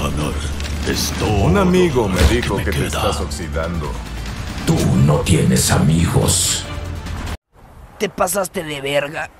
ganar. Es Un amigo me dijo que te estás oxidando. Tú no tienes amigos. Te pasaste de verga.